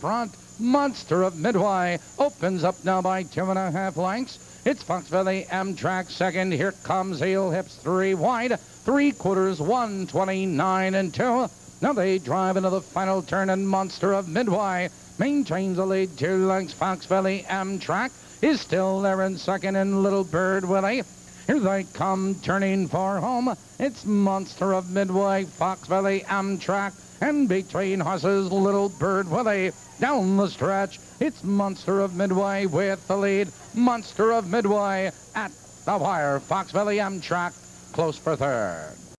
front. Monster of Midway opens up now by two and a half lengths. It's Fox Valley Amtrak second. Here comes Heel Hips three wide. Three quarters, 129 and two. Now they drive into the final turn and Monster of Midway maintains the lead two lengths. Fox Valley Amtrak is still there in second and Little Bird Willie. Here they come turning for home. It's Monster of Midway, Fox Valley Amtrak, and between horses, Little Bird Willie. Down the stretch, it's Monster of Midway with the lead. Monster of Midway at the wire. Fox Valley Amtrak close for third.